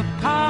the party